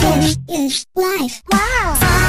This is life. Wow.